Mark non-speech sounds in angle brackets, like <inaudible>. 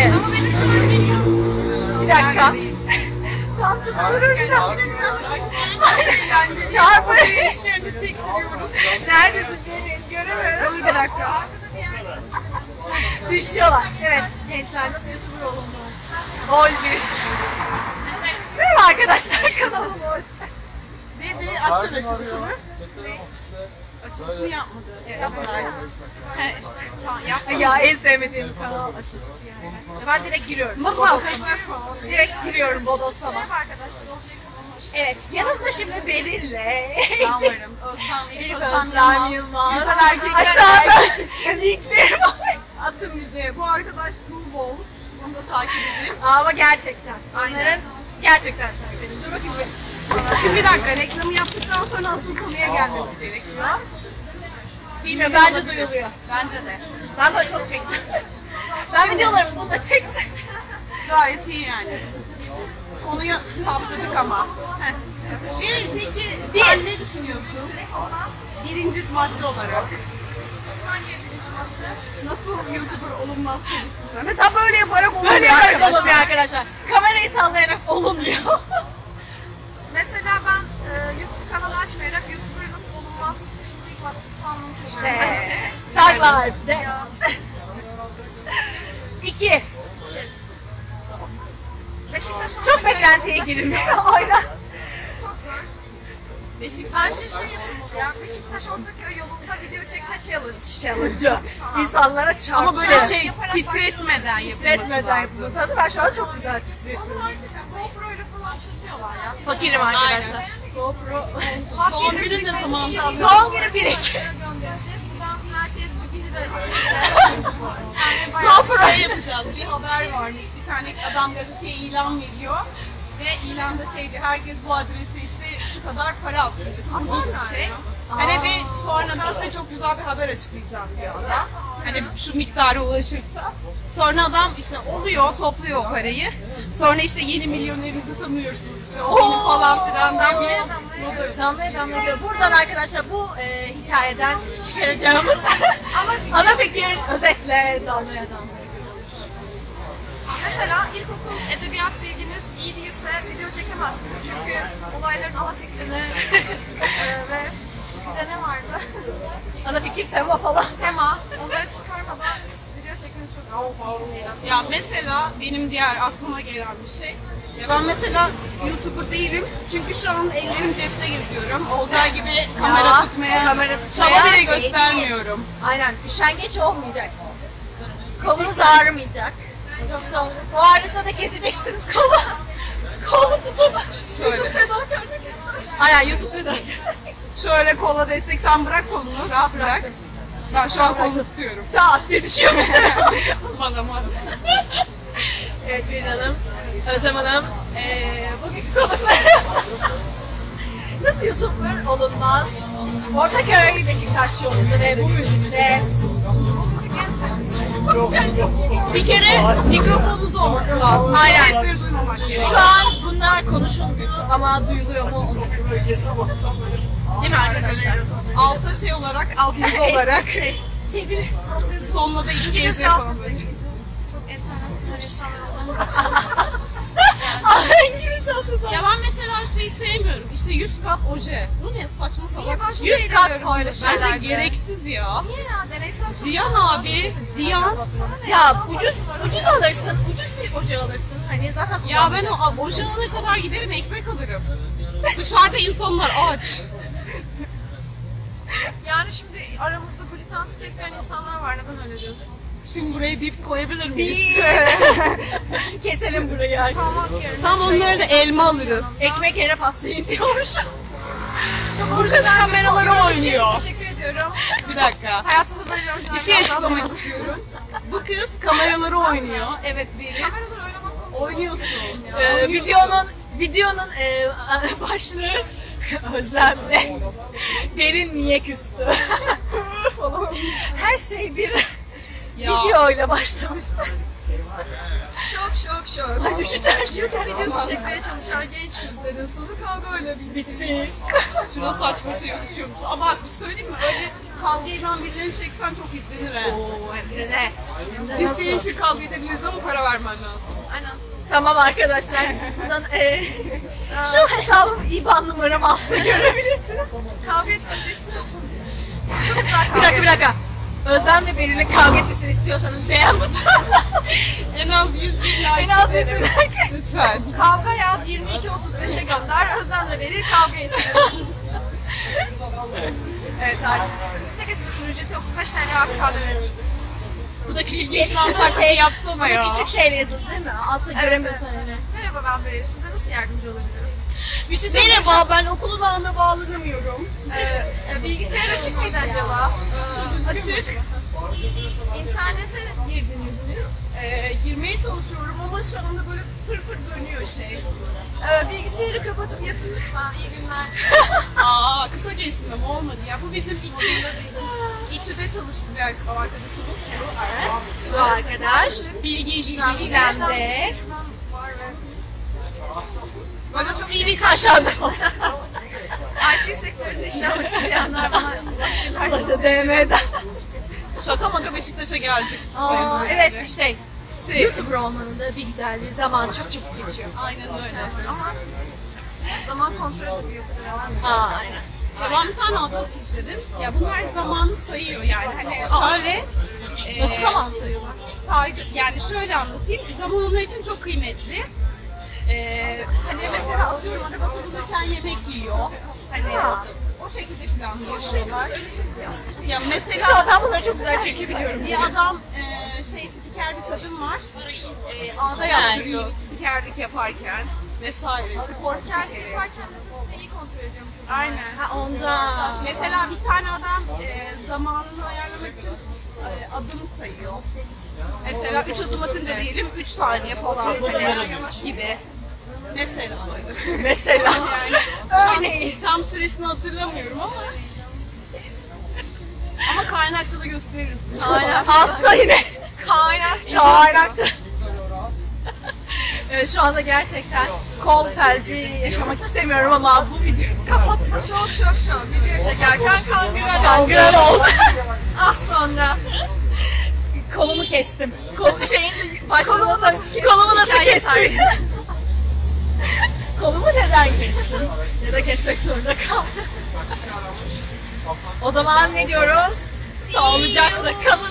Evet. Bir dakika. Tam tutturursa. Çarpı. Neredesin Ceylin? Göremiyorum. Dur bir dakika. Düşüyorlar. Evet gençler nasıl YouTuber olundu? Olbi. Merhaba arkadaşlar kanalıma hoş Dedi atsana açılışını. Açılışını yapmadı. Ya en sevmediğim kanal açılışı yani. Ben direkt giriyorum. Nasıl arkadaşlar falan. Direkt giriyorum bodoslama. Evet, yanımızda şimdi Beril'le. Ben varım. Özlem, Özlem Yılmaz. <laughs> Güzel erkekler Aşağıda linkleri <laughs> var. Atın bize. Bu arkadaş Tuğbol. Onu da takip edin. Ama gerçekten. Aynen. Onların gerçekten takip edin. Dur bakayım. Şimdi bir dakika reklamı yaptıktan sonra asıl konuya gelmemiz gerekiyor. Bilmiyorum bence duyuluyor. Bence de. Ben böyle çok çektim. <laughs> Ben videolarımı bunda çektim. Gayet iyi yani. Konuyu saptadık ama. Heh. Evet, peki sen ne düşünüyorsun? Birinci madde olarak. Nasıl YouTuber olunmaz konusunda. Mesela böyle yaparak olmuyor Böyle yaparak arkadaşlar. olmuyor arkadaşlar. Kamerayı sallayarak olunmuyor. <laughs> İşte. De. Ya, <laughs> İki. Beşiktaş Çok beklentiye girilmiyor. <laughs> Aynen. Çok zor. Beşiktaş. Bence şey yapılmalı ya. Beşiktaş Ortaköy yolunda video çekme challenge. Challenge'ı. İnsanlara çarptı. Ama böyle şey Yaparak titretmeden yapılması Titretmeden lazım. yapılması lazım. Ben şu an çok güzel titretiyorum. artık GoPro ile falan çözüyorlar ya. Fakirim arkadaşlar. GoPro. Doğum günü ne zaman? Doğum günü bir iki. Sonrasına göndereceğiz. Buradan herkes bir 1 lira Yani bayağı GoPro şey yapacağız. Bir haber varmış. Bir tane adam gazeteye ilan veriyor. Ve ilanda şey diyor, herkes bu adrese işte şu kadar para atsın diyor. Çok ucuz bir şey. Hani ve sonradan size çok güzel bir haber açıklayacağım diyor adam. Hani şu miktara ulaşırsa. Sonra adam işte oluyor, topluyor o parayı. Sonra işte yeni milyonerinizi tanıyorsunuz işte o benim falan filan diye Damlaya damlaya. moda Damlaya damlaya diyor. Buradan arkadaşlar bu e, hikayeden çıkaracağımız <laughs> Ana fikir. ana fikir özetle damlaya damlaya. Mesela ilkokul edebiyat bilginiz iyi değilse video çekemezsiniz. Çünkü olayların ana fikrini <laughs> e, ve bir de ne vardı? Ana fikir tema falan. Tema. Onları çıkarmadan çok. Ya mesela benim diğer aklıma gelen bir şey. Ya ben mesela YouTuber değilim. Çünkü şu an ellerim cepte geziyorum. Olacağı gibi kamera Ya, tutmaya, kamera tutmaya çaba bile şey göstermiyorum. Aynen. Üşengeç olmayacaksınız. Kolunuz ağrımayacak. Yoksa o ağrısa da keseceksiniz kolu. <laughs> Kolu tutun. Şöyle. Aynen YouTube'da da. Şöyle kola destek. Sen bırak kolunu, rahat bırak. Ben şu an kolunu tutuyorum. Çat diye düşüyormuş. <laughs> aman aman. evet bir hanım. Özlem Hanım. Ee, bugünkü konukları. <laughs> Nasıl YouTuber olunmaz? Ortaköy Beşiktaş yolunda ve bu müzikte Bu müzik en sevdiğim. Bir kere mikrofonunuz olması lazım. Aynen. Şu an bunlar konuşulmuyor ama duyuluyor mu onu. Değil mi arkadaşlar? Alta şey olarak, alt yazı <laughs> olarak. Şey, çevir. Sonuna da iki yazı yapalım. Çok internasyonel insanlar adı Ya ben mesela şey sevmiyorum. İşte 100 kat oje. Bu ne saçma salak bir şey. Yüz 100 kat şeylerde. Bence gereksiz ya. Niye ya? Deneysel çalışma. Ziyan abi, ziyan. Ya ucuz ucuz alırsın, ucuz bir oje alırsın. Hani zaten Ya ben o oje alana kadar giderim ekmek alırım. Dışarıda insanlar aç. Yani şimdi aramızda gluten tüketmeyen insanlar var. Neden öyle diyorsun? Şimdi buraya bip koyabilir miyiz? <laughs> Keselim burayı artık. Yerine. Tam onları da elma alırız. Ekmek yerine pasta diyormuş. <laughs> Bu kız kameraları oynuyor. Teşekkür ediyorum. Bir dakika. Hayatımda böyle orijinal Bir şey açıklamak istiyorum. Bu kız kameraları oynuyor. Evet Beri. Kameralar oynamak konusunda Oynuyorsun. Ee, videonun videonun e, <laughs> başlığı <laughs> Özlem'le Beril niye küstü? falan. <laughs> Her şey bir Ya. videoyla başlamıştı. Şok şok şok. Ay düşeceğim. YouTube videosu çekmeye çalışan genç kızların sonu kavgayla bitti. Bitti. Şurada saçma şey uçuyormuş. Ama bir şey söyleyeyim mi? Öyle kavga eden birilerini çeksen çok izlenir he. Oo, hem de ne? İsteyen için kavga edebiliriz ama para vermen lazım. Aynen. Tamam arkadaşlar siz buradan e, şu hesabım IBAN numaram altta görebilirsiniz. Kavga etmemizi istiyorsun. Çok güzel Bir kavga dakika bir dakika. Özlem ve Beril'in kavga etmesini istiyorsanız beğen butonuna. En az 100 bin like En az 100 bin like. Lütfen. Kavga yaz 22.35'e gönder. Özlemle beri kavga ettirelim. evet artık. Tek esmesin ücreti 35 TL artı KDV. Bu da küçük İlginç lan taklidi yapsana ya. Küçük şeyle yazıldı değil mi? Altta Evet, göremiyorsun evet. öyle. Merhaba ben Beril. Size nasıl yardımcı olabilirim? Bir şey söyleyeyim. Merhaba ben okulun ağına bağlanamıyorum. Ee, e, bilgisayar açık mıydı acaba? Açık. İnternete girdiniz mi? Ee, girmeye çalışıyorum ama şu anda böyle fır fır dönüyor şey. Ee, bilgisayarı kapatıp yatın lütfen. İyi günler. <laughs> Aa kısa kesin ama olmadı ya. Bu bizim İTÜ'de, İTÜ'de çalıştı bir arkadaşımız şu. Arkadaş. Bilgi işlemleri. işlem- İşlem de- tecrübem var ve Böyle çok şey CV'si aşağıda. <laughs> IT sektöründe iş yapmak isteyenler bana ulaşırlar. Başta DM'den. şaka maka Beşiktaş'a geldik. Aa, evet işte Şey, YouTuber olmanın da bir güzelliği. Zaman çok çabuk geçiyor. aynen öyle. Ama zaman kontrolü bir yapıyorum. Aa, aynen. Ben bir tane adam izledim. Ya bunlar zamanı sayıyor yani. Hani şöyle... e, Nasıl zaman sayıyorlar? saydı. Yani şöyle anlatayım. Zaman onlar için çok kıymetli. Ee, hani mesela atıyorum araba kullanırken yemek yiyor. Hani Ha. o şekilde falan yaşıyorlar. Ya mesela ben bunları çok güzel çekebiliyorum. bir adam e, şey spiker bir kadın var. E, ağda yaptırıyor spikerlik yaparken vesaire. Spor spikeri. yaparken nefesini iyi kontrol ediyormuş o zaman. Aynen. Ha ondan. Mesela bir tane adam e, zamanını ayarlamak için e, adım sayıyor. Mesela 3 adım atınca diyelim 3 saniye falan hani gibi. Mesela. <laughs> Mesela. Yani Örneğin. tam süresini hatırlamıyorum ama <laughs> ama kaynakçıda gösteririz. Aynen. Altta yine. Kaynakçı. Kaynakçı. Evet, şu anda gerçekten kol felci yaşamak istemiyorum ama bu videoyu kapatmak Şok şok şok. Video çekerken kangren oldu. kangren oldu. <laughs> Ah sonra. Kolumu kestim. Kol, şeyin Kolumu başlığında nasıl kestin? kolumu nasıl kestim? <laughs> kolumu neden kestim? Ya da kesmek zorunda kaldım. <laughs> o zaman ne diyoruz? Sağlıcakla kalın